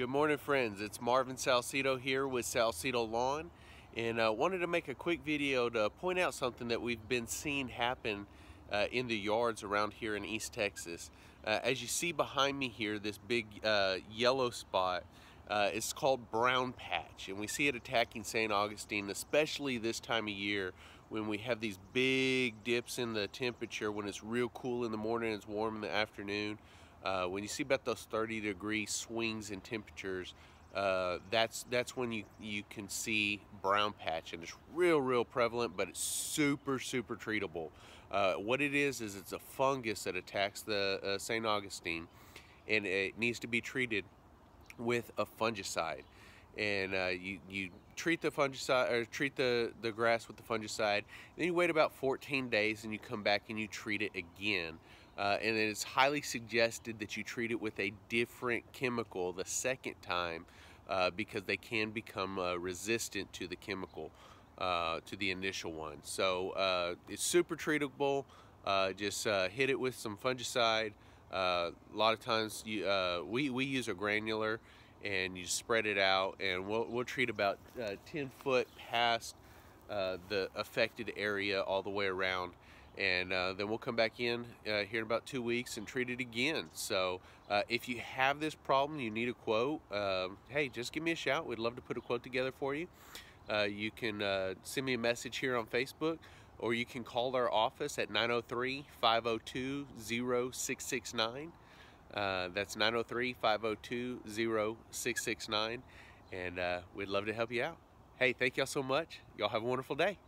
Good morning friends, it's Marvin Salcido here with Salcido Lawn and uh, wanted to make a quick video to point out something that we've been seeing happen uh, in the yards around here in East Texas. Uh, as you see behind me here, this big uh, yellow spot uh, is called brown patch and we see it attacking St. Augustine especially this time of year when we have these big dips in the temperature when it's real cool in the morning and it's warm in the afternoon uh, when you see about those 30 degree swings in temperatures, uh, that's that's when you you can see brown patch and it's real real prevalent but it's super super treatable uh, what it is is it's a fungus that attacks the uh, St. Augustine and it needs to be treated with a fungicide and uh, you you treat the fungicide or treat the the grass with the fungicide then you wait about 14 days and you come back and you treat it again uh, and it is highly suggested that you treat it with a different chemical the second time uh, because they can become uh, resistant to the chemical uh, to the initial one. So uh, it's super treatable. Uh, just hit it with some fungicide. A lot of times you, we, we use a granular and you spread it out and we'll, we'll treat about uh, 10 foot past the affected area all the way around and uh, then we'll come back in uh, here in about two weeks and treat it again so uh, if you have this problem you need a quote um, hey just give me a shout we'd love to put a quote together for you uh, you can send me a message here on Facebook or you can call our office at 903 502 0669 uh, that's 903-502-0669 and uh, we'd love to help you out. Hey, thank y'all so much. Y'all have a wonderful day.